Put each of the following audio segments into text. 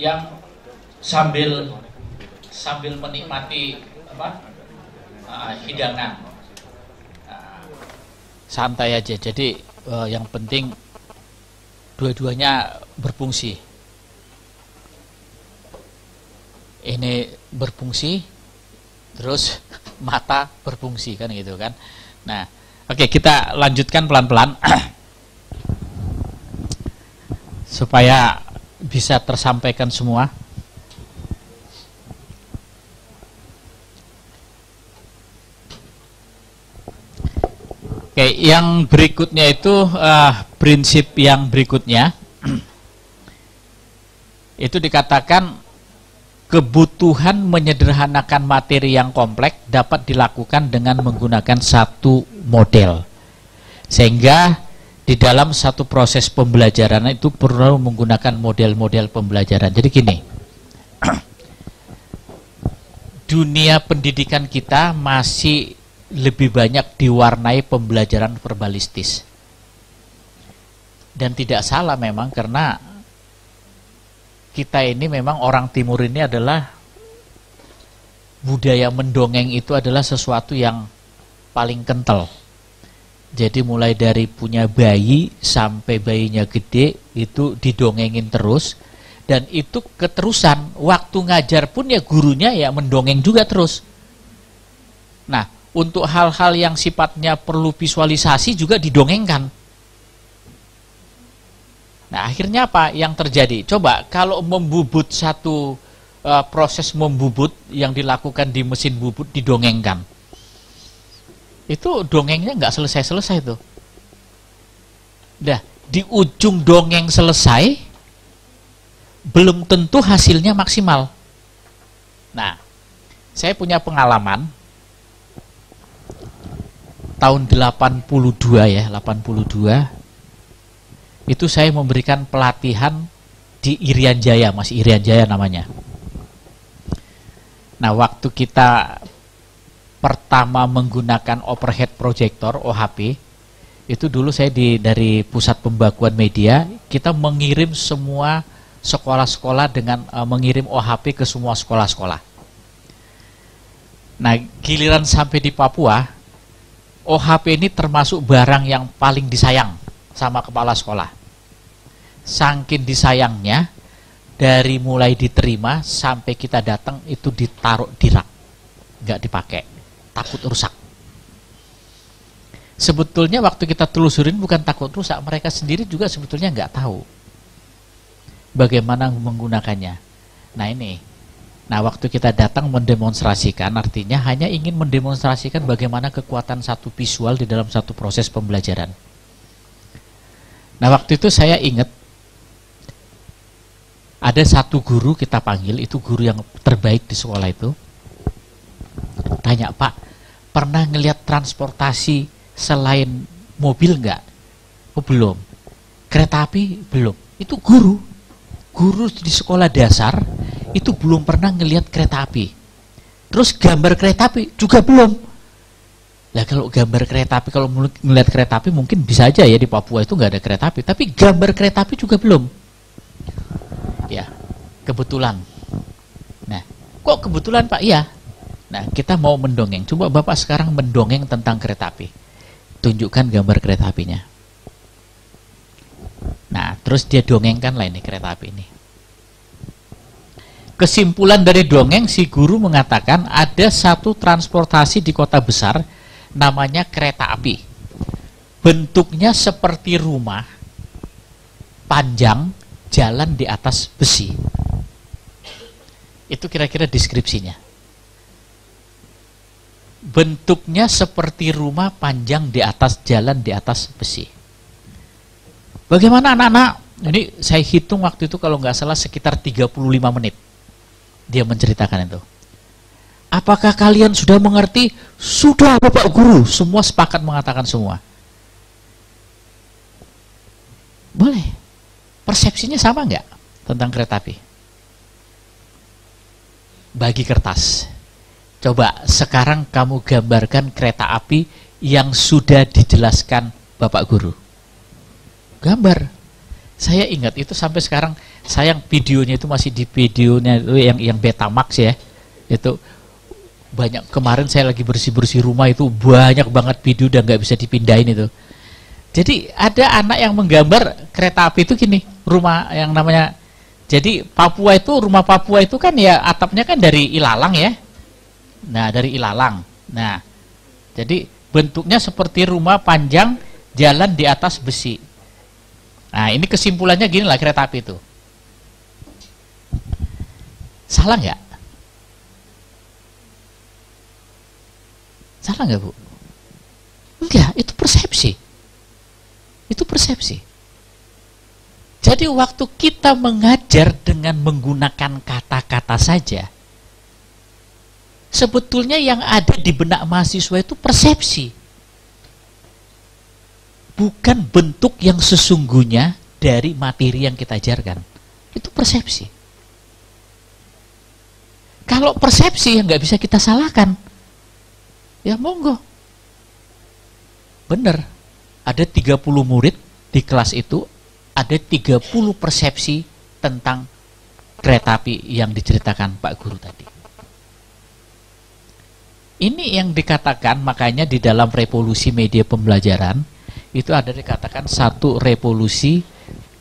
yang sambil sambil menikmati apa uh, hidangan. Uh, santai aja. Jadi uh, yang penting dua-duanya berfungsi. Ini berfungsi, terus mata berfungsi kan gitu kan. Nah, oke okay, kita lanjutkan pelan-pelan supaya bisa tersampaikan semua. Oke, yang berikutnya itu uh, prinsip yang berikutnya itu dikatakan kebutuhan menyederhanakan materi yang kompleks dapat dilakukan dengan menggunakan satu model. Sehingga di dalam satu proses pembelajaran itu perlu menggunakan model-model pembelajaran. Jadi gini, dunia pendidikan kita masih lebih banyak diwarnai pembelajaran verbalistis. Dan tidak salah memang karena kita ini memang orang timur ini adalah budaya mendongeng itu adalah sesuatu yang paling kental. Jadi mulai dari punya bayi sampai bayinya gede itu didongengin terus dan itu keterusan waktu ngajar pun ya gurunya ya mendongeng juga terus. Nah, untuk hal-hal yang sifatnya perlu visualisasi juga didongengkan. Nah, akhirnya apa yang terjadi? Coba kalau membubut satu uh, proses membubut yang dilakukan di mesin bubut didongengkan. Itu dongengnya nggak selesai-selesai tuh. Dah, di ujung dongeng selesai belum tentu hasilnya maksimal. Nah, saya punya pengalaman tahun 82 ya, 82 itu saya memberikan pelatihan di Irian Jaya, masih Irian Jaya namanya. Nah, waktu kita pertama menggunakan overhead projector OHP, itu dulu saya di dari pusat pembakuan media, kita mengirim semua sekolah-sekolah dengan uh, mengirim OHP ke semua sekolah-sekolah. Nah, giliran sampai di Papua, OHP ini termasuk barang yang paling disayang sama kepala sekolah. Sangkin disayangnya, dari mulai diterima sampai kita datang itu ditaruh di rak, nggak dipakai, takut rusak. Sebetulnya waktu kita telusurin bukan takut rusak, mereka sendiri juga sebetulnya nggak tahu bagaimana menggunakannya. Nah ini Nah, waktu kita datang mendemonstrasikan, artinya hanya ingin mendemonstrasikan bagaimana kekuatan satu visual di dalam satu proses pembelajaran. Nah, waktu itu saya ingat ada satu guru kita panggil, itu guru yang terbaik di sekolah itu. Tanya, Pak, pernah ngelihat transportasi selain mobil enggak? Oh, belum. Kereta api? Belum. Itu guru. Guru di sekolah dasar itu belum pernah ngelihat kereta api. Terus gambar kereta api juga belum. Lah kalau gambar kereta api kalau ngelihat kereta api mungkin bisa aja ya di Papua itu nggak ada kereta api, tapi gambar kereta api juga belum. Ya, kebetulan. Nah, kok kebetulan Pak? Iya. Nah, kita mau mendongeng. Coba Bapak sekarang mendongeng tentang kereta api. Tunjukkan gambar kereta apinya. Nah, terus dia dongengkan lah ini kereta api ini. Kesimpulan dari dongeng si guru mengatakan ada satu transportasi di kota besar namanya kereta api. Bentuknya seperti rumah, panjang, jalan di atas besi. Itu kira-kira deskripsinya. Bentuknya seperti rumah panjang di atas jalan di atas besi. Bagaimana anak-anak? Ini saya hitung waktu itu kalau nggak salah sekitar 35 menit dia menceritakan itu. Apakah kalian sudah mengerti? Sudah Bapak Guru, semua sepakat mengatakan semua. Boleh. Persepsinya sama nggak tentang kereta api? Bagi kertas. Coba sekarang kamu gambarkan kereta api yang sudah dijelaskan Bapak Guru. Gambar. Saya ingat itu sampai sekarang sayang videonya itu masih di videonya itu yang yang Betamax ya itu banyak kemarin saya lagi bersih bersih rumah itu banyak banget video dan nggak bisa dipindahin itu jadi ada anak yang menggambar kereta api itu gini rumah yang namanya jadi Papua itu rumah Papua itu kan ya atapnya kan dari ilalang ya nah dari ilalang nah jadi bentuknya seperti rumah panjang jalan di atas besi nah ini kesimpulannya gini lah kereta api itu Salah nggak? Salah nggak bu? Enggak, itu persepsi. Itu persepsi. Jadi waktu kita mengajar dengan menggunakan kata-kata saja, sebetulnya yang ada di benak mahasiswa itu persepsi. Bukan bentuk yang sesungguhnya dari materi yang kita ajarkan. Itu persepsi. Kalau persepsi yang nggak bisa kita salahkan, ya monggo. Bener, ada 30 murid di kelas itu, ada 30 persepsi tentang kereta api yang diceritakan Pak Guru tadi. Ini yang dikatakan makanya di dalam revolusi media pembelajaran itu ada dikatakan satu revolusi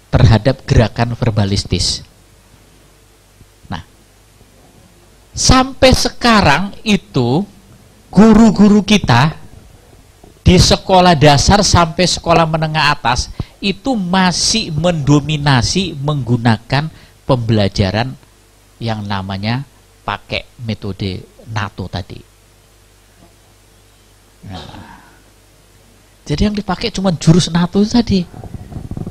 terhadap gerakan verbalistis. sampai sekarang itu guru-guru kita di sekolah dasar sampai sekolah menengah atas itu masih mendominasi menggunakan pembelajaran yang namanya pakai metode NATO tadi. Jadi yang dipakai cuma jurus NATO tadi.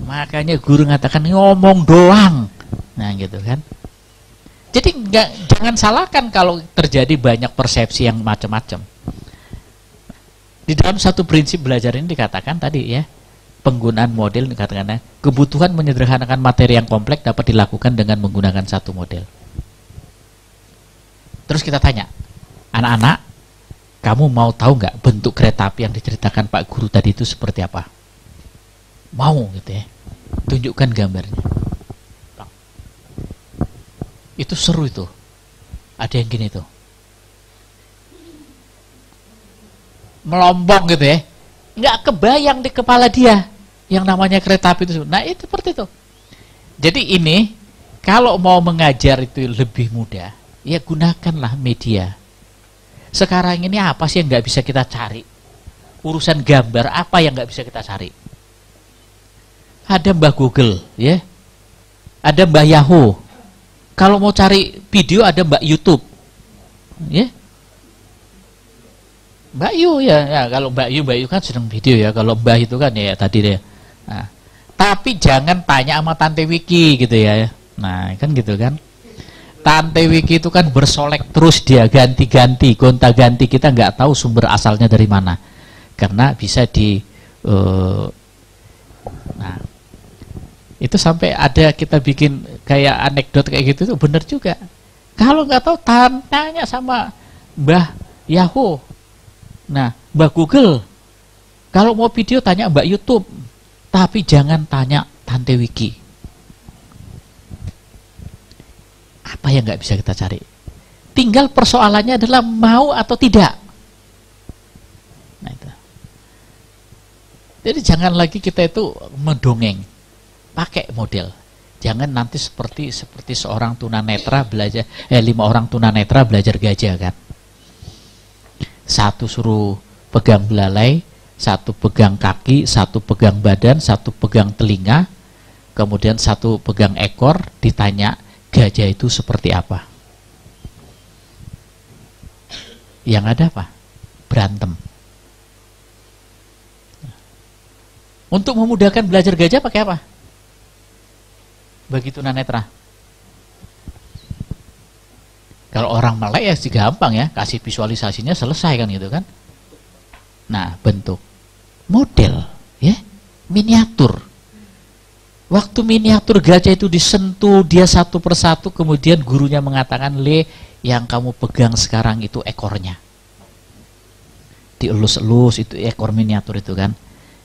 Makanya guru ngatakan ngomong doang. Nah, gitu kan. Jadi nggak jangan salahkan kalau terjadi banyak persepsi yang macam-macam. Di dalam satu prinsip belajar ini dikatakan tadi ya, penggunaan model dikatakan kebutuhan menyederhanakan materi yang kompleks dapat dilakukan dengan menggunakan satu model. Terus kita tanya, anak-anak, kamu mau tahu nggak bentuk kereta api yang diceritakan Pak Guru tadi itu seperti apa? Mau gitu ya? Tunjukkan gambarnya. Itu seru itu. Ada yang gini tuh. Melombong gitu ya. Nggak kebayang di kepala dia yang namanya kereta api itu. Nah itu seperti itu. Jadi ini kalau mau mengajar itu lebih mudah, ya gunakanlah media. Sekarang ini apa sih yang nggak bisa kita cari? Urusan gambar apa yang nggak bisa kita cari? Ada Mbah Google, ya. Ada Mbah Yahoo, kalau mau cari video ada Mbak YouTube. Ya. Mbak Yu ya, ya kalau Mbak Yu, Mbak Yu kan sedang video ya. Kalau Mbak itu kan ya, ya tadi deh. Nah, tapi jangan tanya sama Tante Wiki gitu ya. Nah, kan gitu kan. Tante Wiki itu kan bersolek terus dia ganti-ganti, gonta-ganti. Kita nggak tahu sumber asalnya dari mana. Karena bisa di uh, nah itu sampai ada kita bikin kayak anekdot kayak gitu tuh bener juga. Kalau nggak tahu tanya sama Mbah Yahoo. Nah Mbah Google kalau mau video tanya Mbak YouTube. Tapi jangan tanya Tante Wiki apa yang nggak bisa kita cari? Tinggal persoalannya adalah mau atau tidak. Nah itu. Jadi jangan lagi kita itu mendongeng. Pakai model. Jangan nanti seperti seperti seorang tunanetra belajar eh lima orang tunanetra belajar gajah kan? Satu suruh pegang belalai satu pegang kaki satu pegang badan satu pegang telinga kemudian satu pegang ekor ditanya gajah itu seperti apa yang ada apa berantem untuk memudahkan belajar gajah pakai apa bagi tunanetra? Kalau orang melek ya sih gampang ya, kasih visualisasinya selesai kan gitu kan. Nah, bentuk model ya, miniatur. Waktu miniatur gajah itu disentuh dia satu persatu kemudian gurunya mengatakan, "Le, yang kamu pegang sekarang itu ekornya." Dielus-elus itu ekor miniatur itu kan.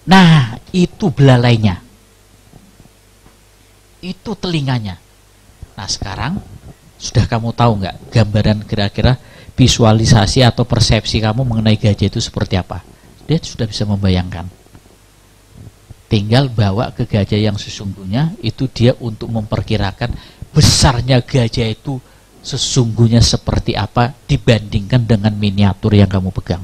Nah, itu belalainya itu telinganya. Nah sekarang sudah kamu tahu nggak gambaran kira-kira visualisasi atau persepsi kamu mengenai gajah itu seperti apa? Dia sudah bisa membayangkan. Tinggal bawa ke gajah yang sesungguhnya itu dia untuk memperkirakan besarnya gajah itu sesungguhnya seperti apa dibandingkan dengan miniatur yang kamu pegang.